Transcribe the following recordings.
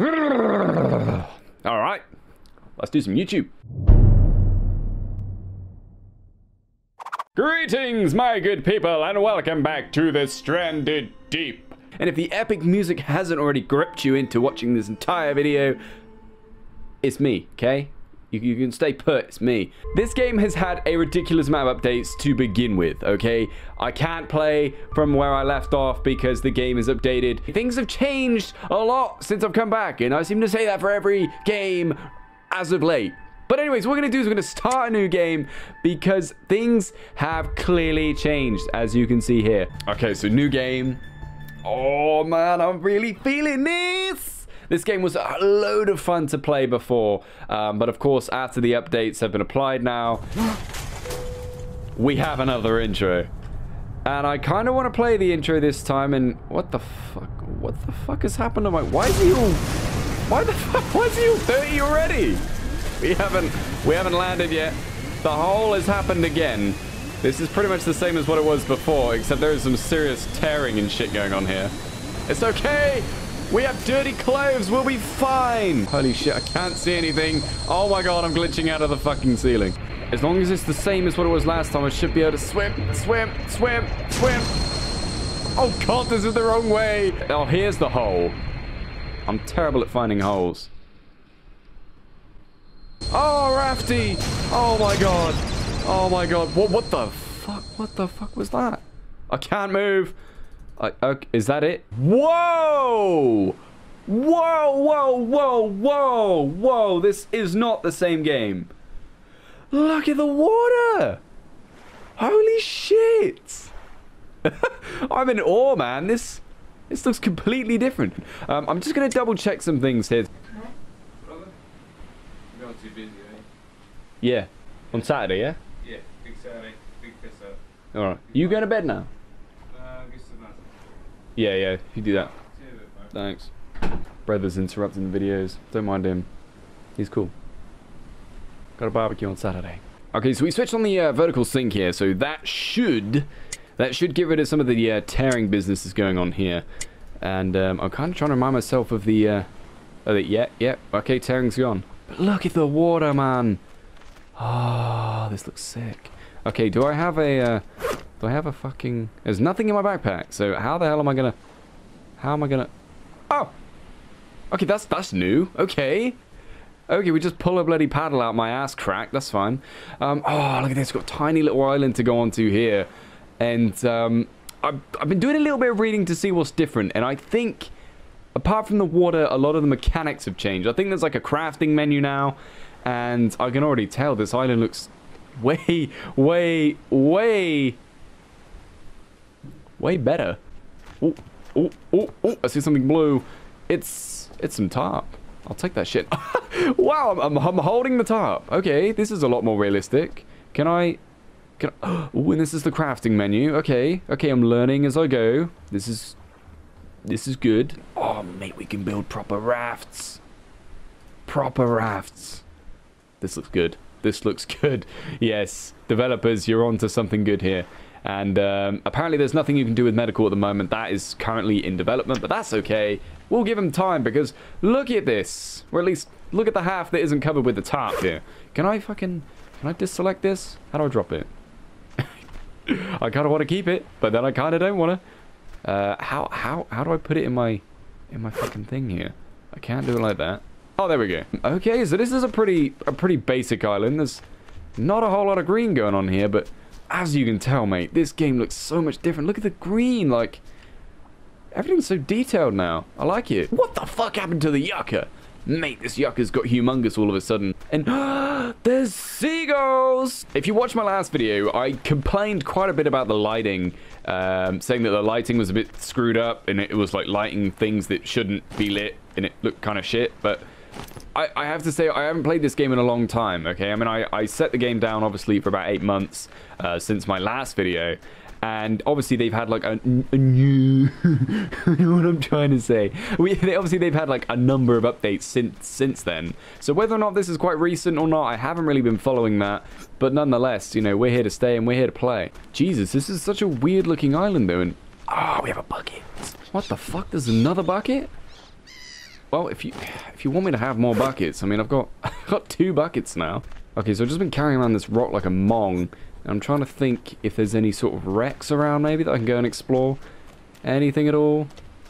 All right, let's do some YouTube. Greetings, my good people, and welcome back to the Stranded Deep. And if the epic music hasn't already gripped you into watching this entire video, it's me, okay? You, you, can stay put, it's me. This game has had a ridiculous amount of updates to begin with, okay? I can't play from where I left off because the game is updated. Things have changed a lot since I've come back, and I seem to say that for every game as of late. But anyways, what we're going to do is we're going to start a new game because things have clearly changed, as you can see here. Okay, so new game. Oh, man, I'm really feeling this. This game was a load of fun to play before, um, but of course, after the updates have been applied now, we have another intro. And I kind of want to play the intro this time, and what the fuck? What the fuck has happened to my... Why he all... Why the fuck? Why he all 30 already? We haven't we haven't landed yet. The hole has happened again. This is pretty much the same as what it was before, except there is some serious tearing and shit going on here. It's okay. We have dirty clothes. We'll be fine. Holy shit, I can't see anything. Oh my god, I'm glitching out of the fucking ceiling. As long as it's the same as what it was last time, I should be able to swim, swim, swim, swim. Oh god, this is the wrong way. Oh, here's the hole. I'm terrible at finding holes. Oh, Rafty! Oh my god. Oh my god. What, what the fuck? What the fuck was that? I can't move. I, okay, is that it? Whoa! Whoa, whoa, whoa, whoa, whoa. This is not the same game. Look at the water. Holy shit. I'm in awe, man. This this looks completely different. Um, I'm just going to double check some things here. too busy, eh? Yeah. On Saturday, yeah? Yeah, big Saturday, big piss up. All right. You going to bed now? Uh, guess it's not. Yeah, yeah. You do that. See you later, mate. Thanks. Brother's interrupting the videos. Don't mind him. He's cool. Got a barbecue on Saturday. Okay, so we switched on the uh, vertical sync here, so that should that should get rid of some of the uh, tearing business that's going on here. And um, I'm kind of trying to remind myself of the, uh, of the, yeah, yeah, okay, tearing's gone. But look at the water, man. Oh, this looks sick. Okay, do I have a, uh, do I have a fucking, there's nothing in my backpack, so how the hell am I gonna, how am I gonna, oh, okay, that's, that's new, okay. Okay, we just pull a bloody paddle out my ass crack. That's fine. Um, oh, look at this. Got a tiny little island to go onto here. And um, I've, I've been doing a little bit of reading to see what's different. And I think, apart from the water, a lot of the mechanics have changed. I think there's like a crafting menu now. And I can already tell this island looks way, way, way, way better. Oh, oh, oh, oh, I see something blue. It's, it's some tarp. I'll take that shit. wow, I'm, I'm, I'm, holding the tarp. Okay, this is a lot more realistic. Can I... Can I... Oh, and this is the crafting menu. Okay, okay, I'm learning as I go. This is... This is good. Oh, mate, we can build proper rafts. Proper rafts. This looks good. This looks good. Yes, developers, you're onto something good here. And um, apparently there's nothing you can do with medical at the moment. That is currently in development, but that's okay. We'll give him time because look at this. Or at least look at the half that isn't covered with the tarp here. Can I fucking... Can I deselect this? How do I drop it? I kind of want to keep it, but then I kind of don't want to. Uh, how, how, how do I put it in my, in my fucking thing here? I can't do it like that. Oh, there we go. Okay, so this is a pretty, a pretty basic island. There's not a whole lot of green going on here, but as you can tell, mate, this game looks so much different. Look at the green, like... Everything's so detailed now. I like it. What the fuck happened to the yucca? Mate, this yucca's got humongous all of a sudden. And there's seagulls! If you watched my last video, I complained quite a bit about the lighting, um, saying that the lighting was a bit screwed up and it was like lighting things that shouldn't be lit and it looked kind of shit, but I, I, have to say, I haven't played this game in a long time, okay? I mean, I, I set the game down, obviously, for about eight months uh, since my last video. And obviously, they've had, like, a, a new... you know what I'm trying to say? We, they, obviously, they've had, like, a number of updates since since then. So whether or not this is quite recent or not, I haven't really been following that. But nonetheless, you know, we're here to stay and we're here to play. Jesus, this is such a weird-looking island, though. And, oh, we have a bucket. What the fuck? There's another bucket? Well, if you if you want me to have more buckets, I mean, I've got I've got two buckets now. Okay, so I've just been carrying around this rock like a mong. I'm trying to think if there's any sort of wrecks around maybe that I can go and explore. Anything at all?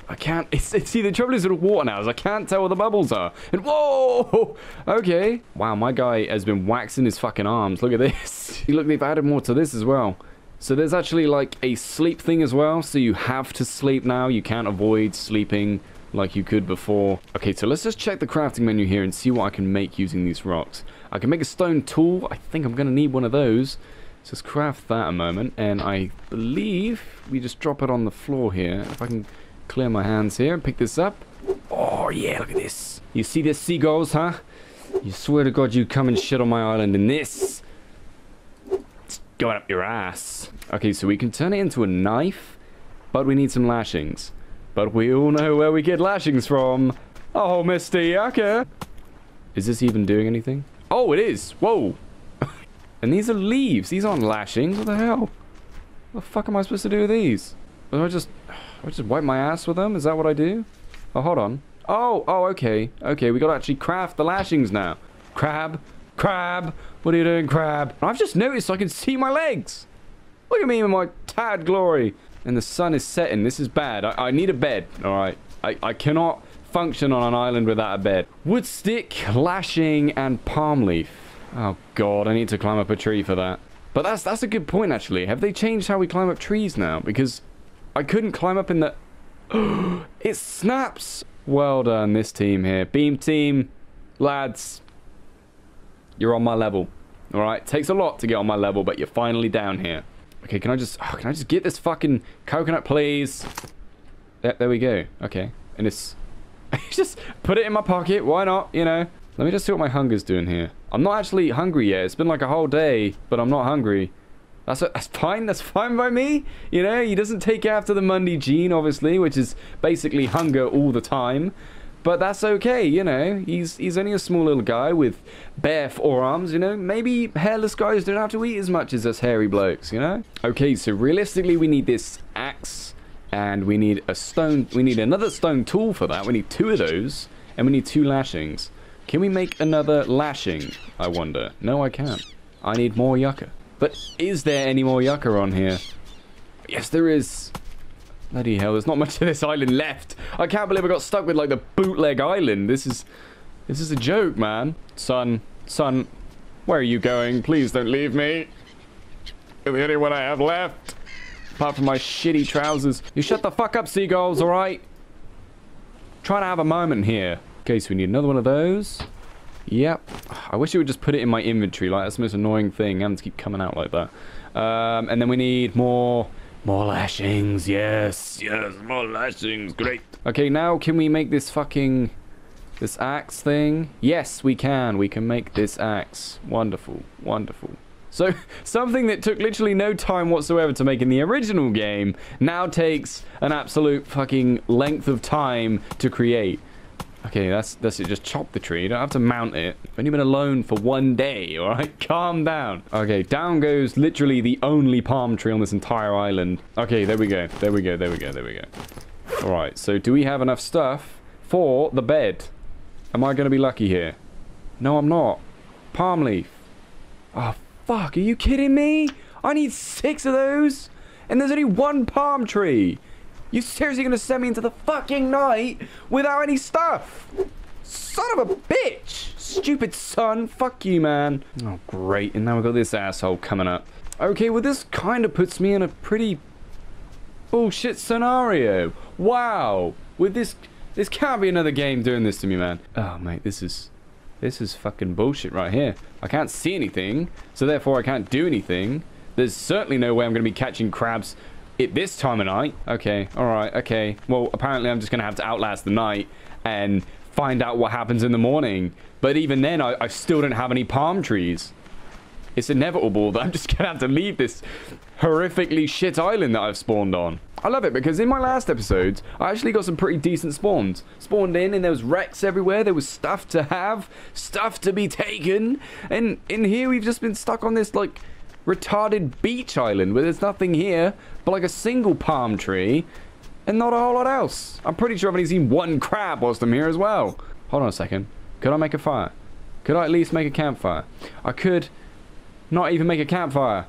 I can't. It's, it's, see, the trouble is with water now is I can't tell where the bubbles are. And whoa! Okay. Wow, my guy has been waxing his fucking arms. Look at this. Look, they've added more to this as well. So there's actually like a sleep thing as well. So you have to sleep now. You can't avoid sleeping like you could before. Okay, so let's just check the crafting menu here and see what I can make using these rocks. I can make a stone tool. I think I'm going to need one of those. Let's craft that a moment. And I believe we just drop it on the floor here. If I can clear my hands here and pick this up. Oh, yeah, look at this. You see this, seagulls, huh? You swear to God you come and shit on my island in this. It's going up your ass. Okay, so we can turn it into a knife, but we need some lashings. But we all know where we get lashings from. Oh, Mr. Yucca. Is this even doing anything? Oh, it is. Whoa. and these are leaves. These aren't lashings. What the hell? What the fuck am I supposed to do with these? Do I just... I just wipe my ass with them? Is that what I do? Oh, hold on. Oh, oh, okay. Okay, we gotta actually craft the lashings now. Crab, crab, what are you doing, crab? I've just noticed I can see my legs. Look at me in my tad glory. And the sun is setting. This is bad. I, I need a bed, all right? I, I cannot function on an island without a bed. Wood stick, lashing, and palm leaf. Oh, God, I need to climb up a tree for that. But that's that's a good point, actually. Have they changed how we climb up trees now? Because I couldn't climb up in the... it snaps! Well done, this team here. Beam team, lads, you're on my level. Alright, takes a lot to get on my level, but you're finally down here. Okay, can I just... Oh, can I just get this fucking coconut, please? There, there we go. Okay. And it's... just put it in my pocket. Why not? You know. Let me just see what my hunger's doing here. I'm not actually hungry yet. It's been like a whole day, but I'm not hungry. That's, that's fine. That's fine by me. You know, he doesn't take after the Mundy gene, obviously, which is basically hunger all the time. But that's okay, you know. He's he's only a small little guy with bare forearms, you know. Maybe hairless guys don't have to eat as much as us hairy blokes, you know. Okay, so realistically, we need this axe, and we need a stone. We need another stone tool for that. We need two of those, and we need two lashings. Can we make another lashing? I wonder. No, I can't. I need more yucca. But is there any more yucca on here? Yes, there is. Bloody hell, there's not much of this island left. I can't believe I got stuck with, like, the bootleg island. This is... This is a joke, man. Son, son, where are you going? Please don't leave me. You're the only one I have left. Apart from my shitty trousers. You shut the fuck up, seagulls, alright? Trying to have a moment here. Okay, so we need another one of those. Yep. I wish it would just put it in my inventory. Like, that's the most annoying thing. Having to keep coming out like that. Um, and then we need more... More lashings. Yes. Yes, more lashings. Great. Okay, now can we make this fucking... This axe thing? Yes, we can. We can make this axe. Wonderful. Wonderful. So, something that took literally no time whatsoever to make in the original game now takes an absolute fucking length of time to create. Okay, that's that's it. Just chop the tree. You don't have to mount it. I've only been alone for one day, alright? Calm down. Okay, down goes literally the only palm tree on this entire island. Okay, there we go. There we go, there we go, there we go. Alright, so do we have enough stuff for the bed? Am I going to be lucky here? No, I'm not. Palm leaf. Oh, fuck. Are you kidding me? I need six of those? And there's only one palm tree. You seriously gonna send me into the fucking night without any stuff? Son of a bitch! Stupid son. Fuck you, man. Oh, great. And now we've got this asshole coming up. Okay, well, this kind of puts me in a pretty bullshit scenario. Wow. With this... This can't be another game doing this to me, man. Oh, mate, this is... This is fucking bullshit right here. I can't see anything, so therefore I can't do anything. There's certainly no way I'm going to be catching crabs it this time of night. Okay, all right, okay. Well, apparently I'm just going to have to outlast the night and find out what happens in the morning. But even then, I, I still don't have any palm trees. It's inevitable that I'm just going to have to leave this horrifically shit island that I've spawned on. I love it because in my last episodes, I actually got some pretty decent spawns. Spawned in and there was wrecks everywhere. There was stuff to have, stuff to be taken. And in here, we've just been stuck on this, like, retarded beach island where there's nothing here but like a single palm tree and not a whole lot else. I'm pretty sure I've only seen one crab whilst I'm here as well. Hold on a second. Could I make a fire? Could I at least make a campfire? I could not even make a campfire.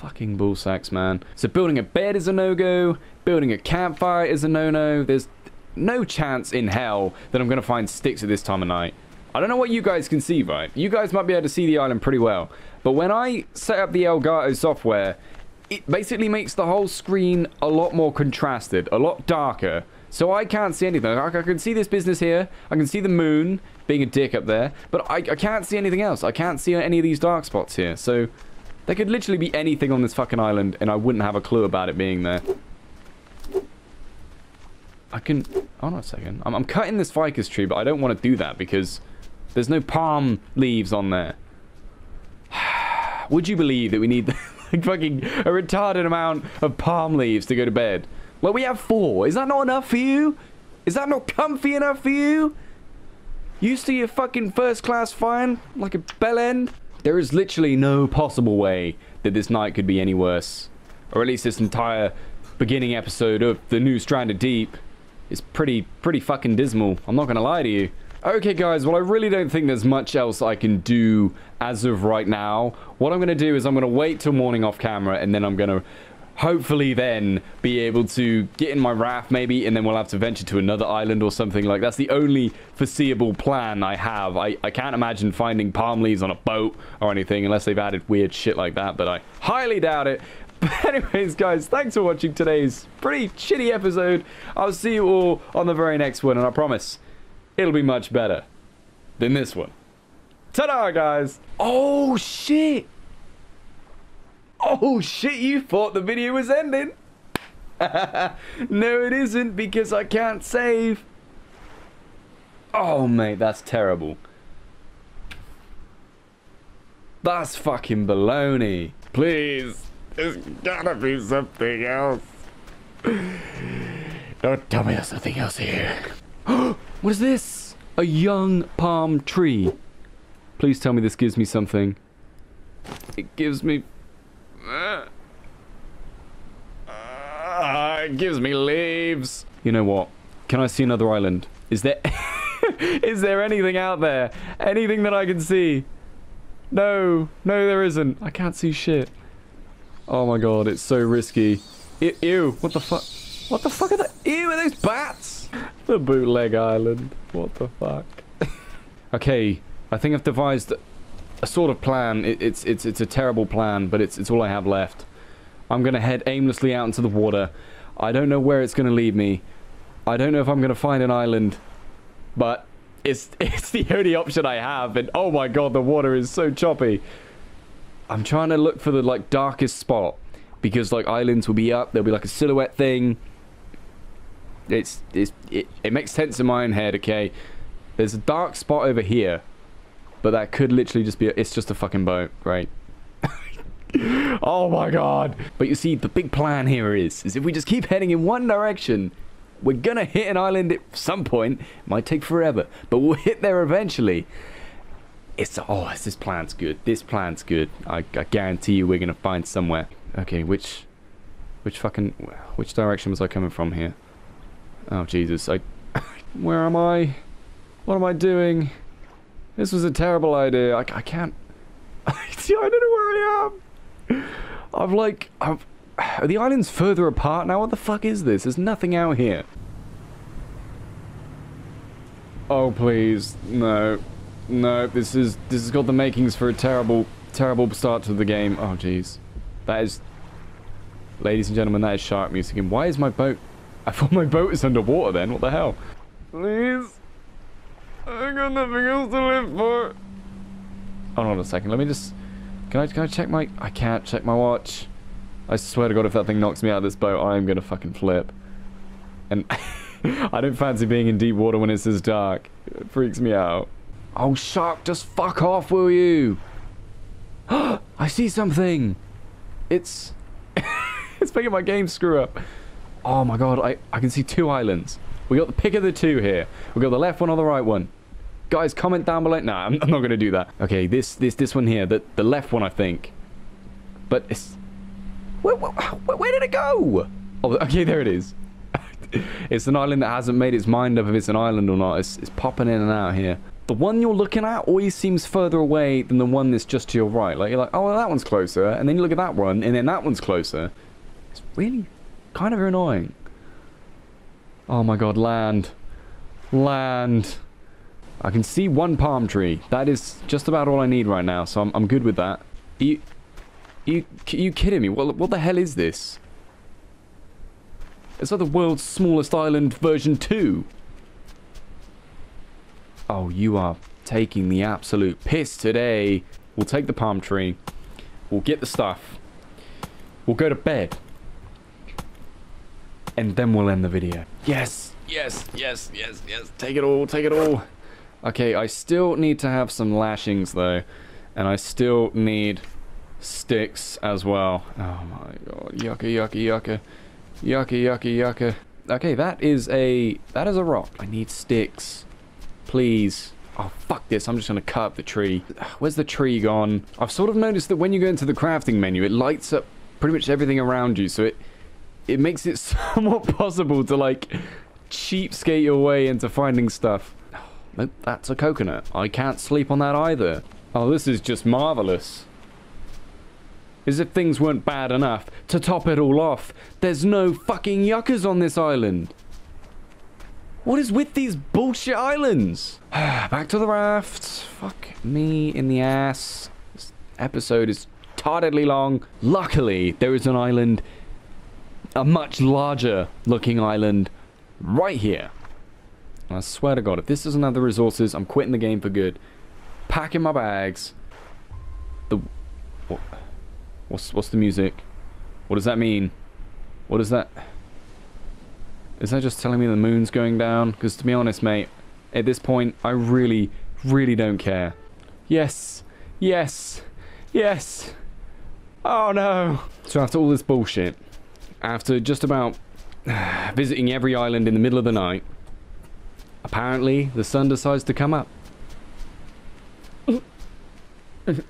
Fucking bull sacks, man. So building a bed is a no-go. Building a campfire is a no-no. There's no chance in hell that I'm going to find sticks at this time of night. I don't know what you guys can see, right? You guys might be able to see the island pretty well. But when I set up the Elgato software, it basically makes the whole screen a lot more contrasted, a lot darker. So I can't see anything. I, I can see this business here. I can see the moon being a dick up there. But I, I can't see anything else. I can't see any of these dark spots here. So there could literally be anything on this fucking island and I wouldn't have a clue about it being there. I can... Hold on a second. I'm, I'm cutting this ficus tree, but I don't want to do that because there's no palm leaves on there. Would you believe that we need like fucking a retarded amount of palm leaves to go to bed? Well, we have four. Is that not enough for you? Is that not comfy enough for you? Used to your fucking first class fine like a bell end? There is literally no possible way that this night could be any worse. Or at least this entire beginning episode of the new Stranded Deep is pretty, pretty fucking dismal. I'm not gonna lie to you. Okay, guys, well, I really don't think there's much else I can do as of right now. What I'm gonna do is I'm gonna wait till morning off camera, and then I'm gonna hopefully then be able to get in my raft maybe and then we'll have to venture to another island or something like that's the only foreseeable plan I have. I, I can't imagine finding palm leaves on a boat or anything unless they've added weird shit like that but I highly doubt it. But anyways guys thanks for watching today's pretty shitty episode. I'll see you all on the very next one and I promise it'll be much better than this one ta-da guys oh shit Oh shit, you thought the video was ending. no, it isn't because I can't save. Oh, mate, that's terrible. That's fucking baloney. Please, there's gotta be something else. Don't tell me there's something else here. what is this? A young palm tree. Please tell me this gives me something. It gives me uh, it gives me leaves. You know what? Can I see another island? Is there... is there anything out there? Anything that I can see? No. No, there isn't. I can't see shit. Oh my god, it's so risky. Ew. ew what the fuck? What the fuck are the- Ew, are those bats? The bootleg island. What the fuck? okay, I think I've devised a sort of plan. It, it's it's it's a terrible plan, but it's it's all I have left. I'm gonna head aimlessly out into the water. I don't know where it's gonna lead me. I don't know if I'm gonna find an island, but it's it's the only option I have. And oh my god, the water is so choppy. I'm trying to look for the like darkest spot because like islands will be up. There'll be like a silhouette thing. It's it's it, it makes sense in my own head. Okay, there's a dark spot over here but that could literally just be, a, it's just a fucking boat, right? oh my god. But you see, the big plan here is, is if we just keep heading in one direction, we're gonna hit an island at some point. Might take forever, but we'll hit there eventually. It's, oh, this plan's good. This plan's good. I, I guarantee you we're gonna find somewhere. Okay, which, which fucking, which direction was I coming from here? Oh, Jesus. I, where am I? What am I doing? This was a terrible idea. I, I can't... See, I don't know where I am. I've like... I've... Are the islands further apart now? What the fuck is this? There's nothing out here. Oh, please. No. No, this is... This has got the makings for a terrible, terrible start to the game. Oh, jeez. That is... Ladies and gentlemen, that is shark music. And why is my boat... I thought my boat was underwater then. What the hell? Please. I got nothing else to live for. Hold on a second. Let me just... Can I, can I check my... I can't check my watch. I swear to God, if that thing knocks me out of this boat, I am going to fucking flip. And I don't fancy being in deep water when it's this dark. It freaks me out. Oh, shark, just fuck off, will you? I see something. It's... it's making my game screw up. Oh my god, I, I can see two islands. We got the pick of the two here. We got the left one or the right one. Guys, comment down below. Nah, I'm, I'm not going to do that. Okay, this this this one here. The, the left one, I think. But it's... Where, where, where did it go? Oh, okay, there it is. it's an island that hasn't made its mind up if it's an island or not. It's, it's popping in and out here. The one you're looking at always seems further away than the one that's just to your right. Like, you're like, oh, well, that one's closer. And then you look at that one, and then that one's closer. It's really kind of annoying. Oh my god, land. Land. I can see one palm tree. That is just about all I need right now, so I'm, I'm good with that. Are you, are you, are you kidding me? What, what the hell is this? It's like the world's smallest island version 2. Oh, you are taking the absolute piss today. We'll take the palm tree. We'll get the stuff. We'll go to bed. And then we'll end the video. Yes, yes, yes, yes, yes. Take it all, take it all. Okay, I still need to have some lashings though. And I still need sticks as well. Oh my god. Yucca, yucca, yucca. Yucca, yucca, yucca. Okay, that is a... That is a rock. I need sticks. Please. Oh, fuck this. I'm just going to cut up the tree. Where's the tree gone? I've sort of noticed that when you go into the crafting menu, it lights up pretty much everything around you. So it it makes it somewhat possible to, like, cheapskate your way into finding stuff. Oh, nope, that's a coconut. I can't sleep on that either. Oh, this is just marvelous. As if things weren't bad enough. To top it all off, there's no fucking yuccas on this island. What is with these bullshit islands? Back to the raft. Fuck me in the ass. This episode is tardedly long. Luckily, there is an island, a much larger looking island, right here. I swear to God, if this doesn't have the resources, I'm quitting the game for good. Packing my bags. The... What, what's, what's the music? What does that mean? What is that? Is that just telling me the moon's going down? Because to be honest, mate, at this point, I really, really don't care. Yes. Yes. Yes. Oh no. So after all this bullshit, after just about visiting every island in the middle of the night, apparently the sun decides to come up. It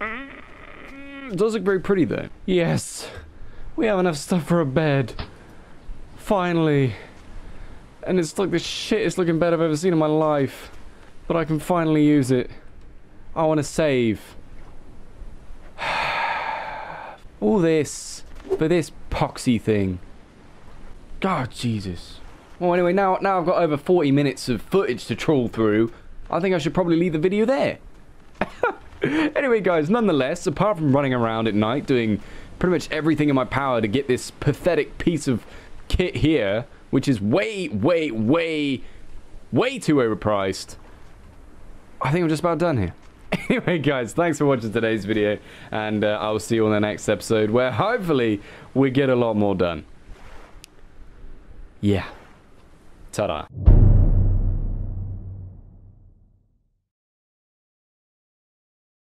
does look very pretty though. Yes. We have enough stuff for a bed. Finally. And it's like the shittest looking bed I've ever seen in my life. But I can finally use it. I want to save. All this for this poxy thing. God, Jesus. Well, anyway, now, now I've got over 40 minutes of footage to trawl through. I think I should probably leave the video there. anyway, guys, nonetheless, apart from running around at night doing pretty much everything in my power to get this pathetic piece of kit here, which is way, way, way, way too overpriced, I think I'm just about done here. Anyway, guys, thanks for watching today's video, and uh, I will see you on the next episode, where hopefully we get a lot more done. Yeah. Ta-da.